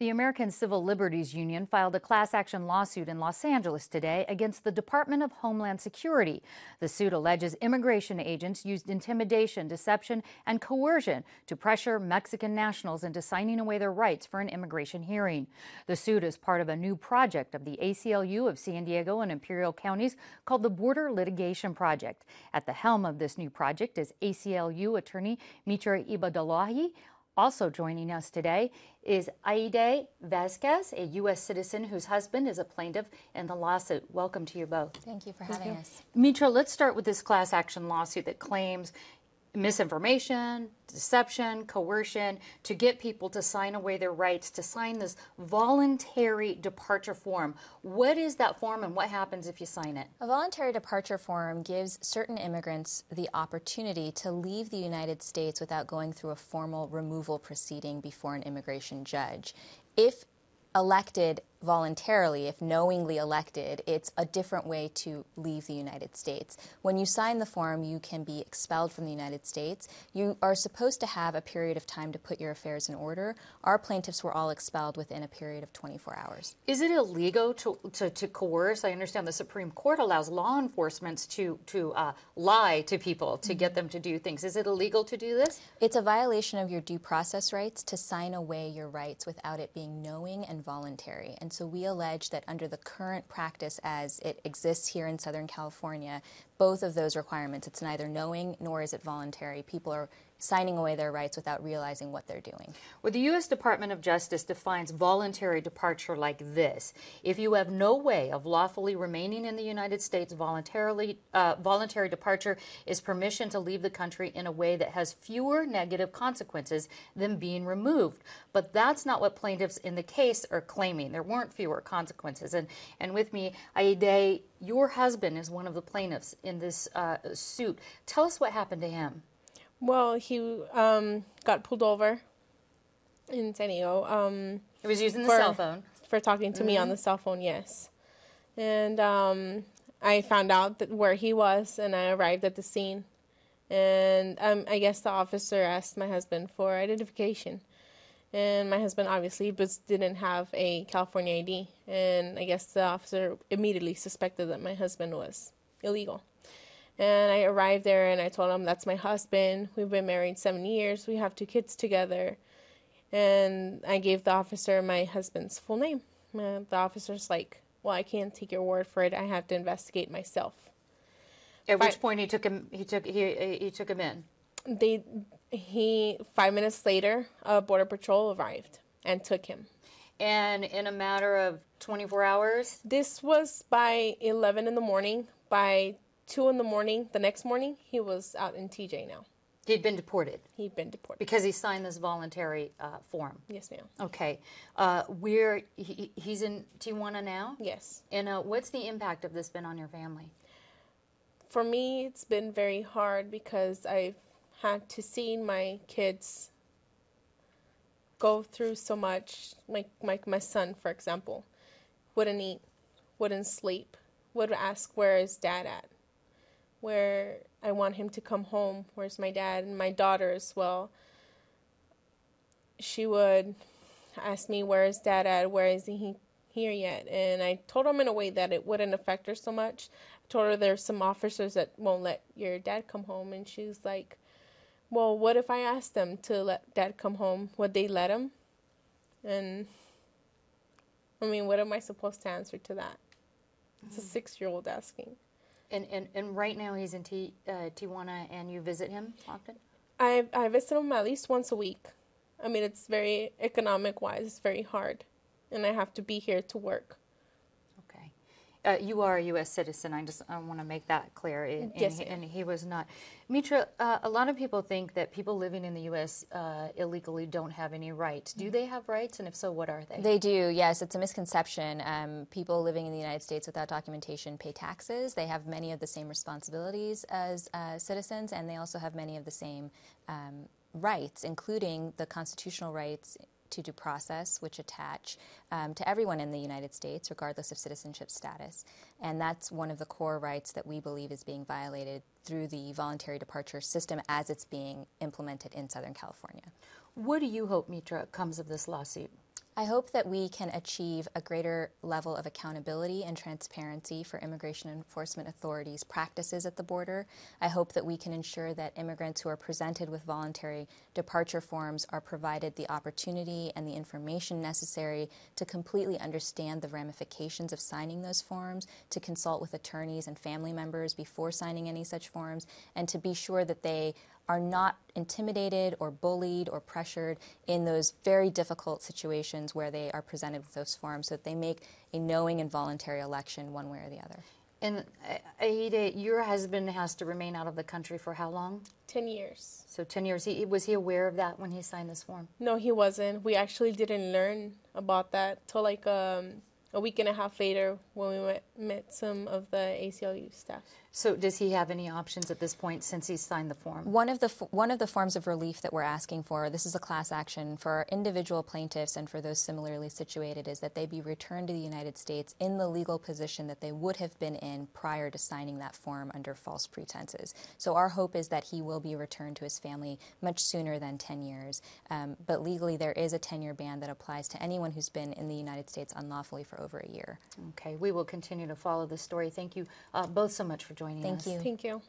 The American Civil Liberties Union filed a class action lawsuit in Los Angeles today against the Department of Homeland Security. The suit alleges immigration agents used intimidation, deception, and coercion to pressure Mexican nationals into signing away their rights for an immigration hearing. The suit is part of a new project of the ACLU of San Diego and Imperial counties called the Border Litigation Project. At the helm of this new project is ACLU attorney Mitra Ebadolahi. Also joining us today is Aide Vasquez, a U.S. citizen whose husband is a plaintiff in the lawsuit. Welcome to you both. Thank you for having us. Mitra, let's start with this class action lawsuit that claims misinformation, deception, coercion to get people to sign away their rights, to sign this voluntary departure form. What is that form and what happens if you sign it? A voluntary departure form gives certain immigrants the opportunity to leave the United States without going through a formal removal proceeding before an immigration judge. If elected voluntarily, if knowingly elected, it's a different way to leave the United States. When you sign the form, you can be expelled from the United States. You are supposed to have a period of time to put your affairs in order. Our plaintiffs were all expelled within a period of 24 hours. Is it illegal to, to, to coerce? I understand the Supreme Court allows law enforcement to, to uh, lie to people to get them to do things. Is it illegal to do this? It's a violation of your due process rights to sign away your rights without it being knowing and voluntary. And so we allege that under the current practice as it exists here in Southern California, both of those requirements, it's neither knowing nor is it voluntary. People are signing away their rights without realizing what they're doing. Well, the U.S. Department of Justice defines voluntary departure like this if you have no way of lawfully remaining in the United States, voluntarily, uh, voluntary departure is permission to leave the country in a way that has fewer negative consequences than being removed. But that's not what plaintiffs in the case are claiming. There weren't fewer consequences. And, and with me, Aide, your husband is one of the plaintiffs in this uh, suit. Tell us what happened to him. Well, he um, got pulled over in San Diego. Um, he was using the for, cell phone. For talking to mm-hmm. me on mm-hmm. the cell phone, yes. And um, I found out that where he was, and I arrived at the scene. And um, I guess the officer asked my husband for identification. And my husband obviously but didn't have a California ID. And I guess the officer immediately suspected that my husband was illegal. And I arrived there and I told him, That's my husband. We've been married seven years. We have two kids together. And I gave the officer my husband's full name. And the officer's like, Well, I can't take your word for it. I have to investigate myself. At which point he took him he took he he took him in. They he five minutes later, a border patrol arrived and took him. And in a matter of 24 hours? This was by 11 in the morning. By two in the morning, the next morning, he was out in TJ now. He'd been deported. He'd been deported because he signed this voluntary uh, form. Yes, ma'am. Okay, uh, we're he, he's in Tijuana now. Yes. And uh, what's the impact of this been on your family? For me, it's been very hard because I've had to see my kids go through so much. Like my my son, for example, wouldn't eat, wouldn't sleep, would ask where is dad at where I want him to come home. Where's my dad? And my daughter as well. She would ask me, Where is dad at? Where is he here yet? And I told him in a way that it wouldn't affect her so much. I told her there's some officers that won't let your dad come home. And she's like, Well, what if I asked them to let dad come home? Would they let him? And I mean, what am I supposed to answer to that? It's a mm. six year old asking. And, and, and right now he's in T, uh, Tijuana and you visit him often? I, I visit him at least once a week. I mean, it's very economic wise, it's very hard. And I have to be here to work. Uh, you are a U.S. citizen. I just I want to make that clear. And, yes, and, he, and he was not. Mitra, uh, a lot of people think that people living in the U.S. Uh, illegally don't have any rights. Do they have rights? And if so, what are they? They do, yes. It's a misconception. Um, people living in the United States without documentation pay taxes. They have many of the same responsibilities as uh, citizens, and they also have many of the same um, rights, including the constitutional rights to due process, which attach um, to everyone in the United States, regardless of citizenship status. And that's one of the core rights that we believe is being violated through the voluntary departure system as it's being implemented in Southern California. What do you hope, Mitra, comes of this lawsuit? I hope that we can achieve a greater level of accountability and transparency for immigration enforcement authorities' practices at the border. I hope that we can ensure that immigrants who are presented with voluntary departure forms are provided the opportunity and the information necessary to completely understand the ramifications of signing those forms, to consult with attorneys and family members before signing any such forms, and to be sure that they are not intimidated or bullied or pressured in those very difficult situations where they are presented with those forms so that they make a knowing and voluntary election one way or the other. And uh, Aida, your husband has to remain out of the country for how long? 10 years. So 10 years. He, was he aware of that when he signed this form? No, he wasn't. We actually didn't learn about that till like um, a week and a half later when we met, met some of the ACLU staff. So does he have any options at this point since he's signed the form? One of the one of the forms of relief that we're asking for, this is a class action for individual plaintiffs and for those similarly situated, is that they be returned to the United States in the legal position that they would have been in prior to signing that form under false pretenses. So our hope is that he will be returned to his family much sooner than 10 years. Um, but legally, there is a 10-year ban that applies to anyone who's been in the United States unlawfully for over a year. Okay, we will continue to follow this story. Thank you uh, both so much for joining Thank us. Thank you. Thank you.